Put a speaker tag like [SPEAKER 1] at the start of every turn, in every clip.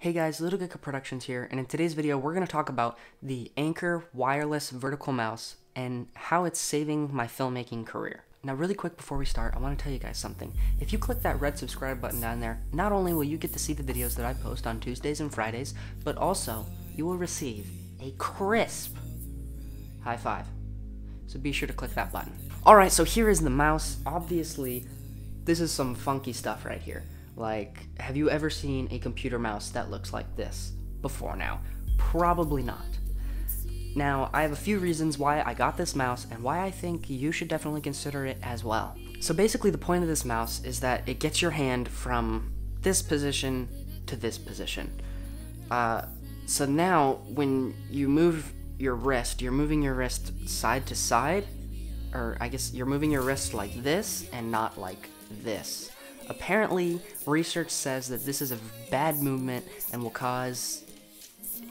[SPEAKER 1] Hey guys, Little Gecko Productions here, and in today's video we're going to talk about the Anker wireless vertical mouse and how it's saving my filmmaking career. Now really quick before we start, I want to tell you guys something. If you click that red subscribe button down there, not only will you get to see the videos that I post on Tuesdays and Fridays, but also you will receive a crisp high five. So be sure to click that button. Alright, so here is the mouse. Obviously, this is some funky stuff right here. Like, have you ever seen a computer mouse that looks like this before now? Probably not. Now, I have a few reasons why I got this mouse and why I think you should definitely consider it as well. So basically the point of this mouse is that it gets your hand from this position to this position. Uh, so now when you move your wrist, you're moving your wrist side to side, or I guess you're moving your wrist like this and not like this. Apparently, research says that this is a bad movement and will cause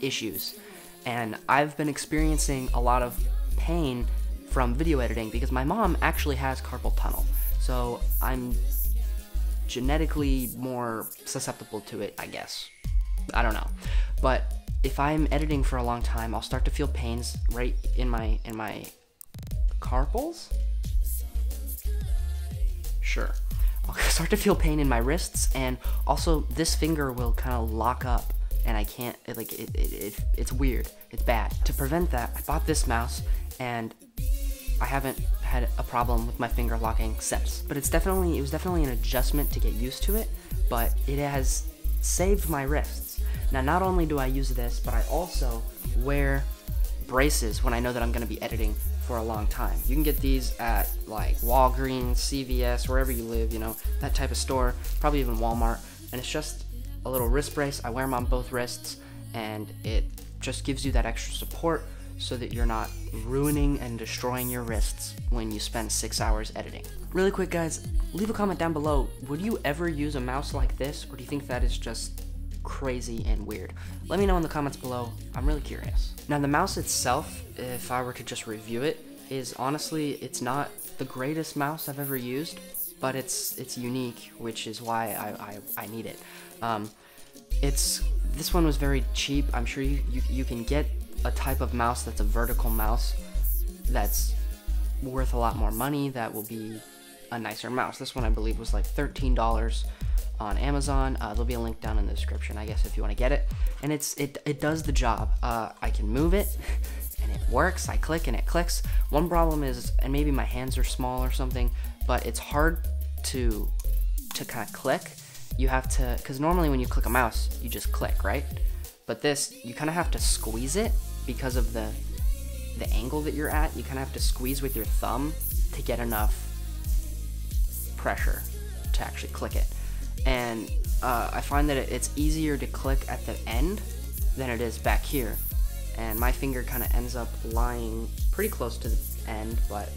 [SPEAKER 1] issues. And I've been experiencing a lot of pain from video editing because my mom actually has carpal tunnel. So I'm genetically more susceptible to it, I guess. I don't know. But if I'm editing for a long time, I'll start to feel pains right in my in my carpals. Sure. I'll start to feel pain in my wrists, and also this finger will kind of lock up, and I can't, it, like, it, it, it, it's weird. It's bad. To prevent that, I bought this mouse, and I haven't had a problem with my finger locking since. But it's definitely, it was definitely an adjustment to get used to it, but it has saved my wrists. Now, not only do I use this, but I also wear braces when I know that I'm to be editing for a long time. You can get these at like Walgreens, CVS, wherever you live, you know, that type of store, probably even Walmart. And it's just a little wrist brace. I wear them on both wrists and it just gives you that extra support so that you're not ruining and destroying your wrists when you spend six hours editing. Really quick guys, leave a comment down below. Would you ever use a mouse like this or do you think that is just crazy and weird? Let me know in the comments below. I'm really curious. Now the mouse itself, if I were to just review it, is honestly it's not the greatest mouse I've ever used, but it's it's unique, which is why I, I, I need it. Um, it's this one was very cheap. I'm sure you, you you can get a type of mouse that's a vertical mouse that's worth a lot more money that will be a nicer mouse. This one I believe was like $13 on Amazon. Uh, there'll be a link down in the description, I guess, if you want to get it. And it's it it does the job. Uh, I can move it, and it works. I click and it clicks. One problem is, and maybe my hands are small or something, but it's hard to to kind of click. You have to, because normally when you click a mouse, you just click, right? But this, you kind of have to squeeze it because of the the angle that you're at. You kind of have to squeeze with your thumb to get enough pressure to actually click it and uh, I find that it's easier to click at the end than it is back here. And my finger kind of ends up lying pretty close to the end, but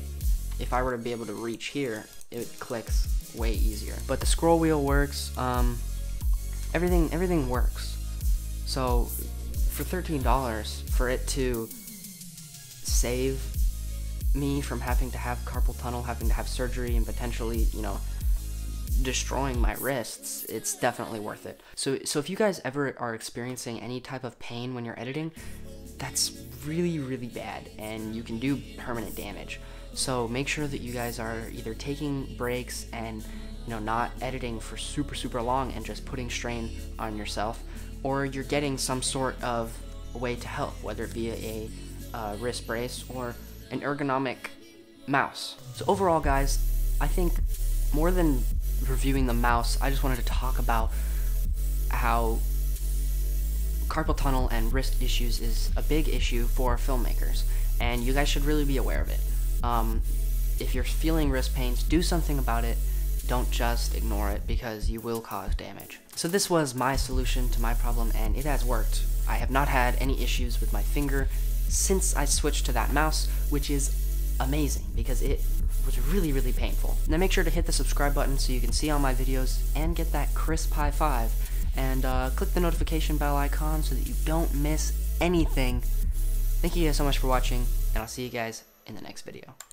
[SPEAKER 1] if I were to be able to reach here, it clicks way easier. But the scroll wheel works, um, everything, everything works. So for $13, for it to save me from having to have carpal tunnel, having to have surgery, and potentially, you know, destroying my wrists, it's definitely worth it. So, so if you guys ever are experiencing any type of pain when you're editing, that's really, really bad, and you can do permanent damage. So make sure that you guys are either taking breaks and you know not editing for super, super long and just putting strain on yourself, or you're getting some sort of way to help, whether it be a, a uh, wrist brace or an ergonomic mouse. So overall, guys, I think more than reviewing the mouse, I just wanted to talk about how carpal tunnel and wrist issues is a big issue for filmmakers, and you guys should really be aware of it. Um, if you're feeling wrist pains, do something about it. Don't just ignore it because you will cause damage. So this was my solution to my problem, and it has worked. I have not had any issues with my finger since I switched to that mouse, which is amazing because it was really, really painful. Now make sure to hit the subscribe button so you can see all my videos and get that crisp high five. And uh, click the notification bell icon so that you don't miss anything. Thank you guys so much for watching, and I'll see you guys in the next video.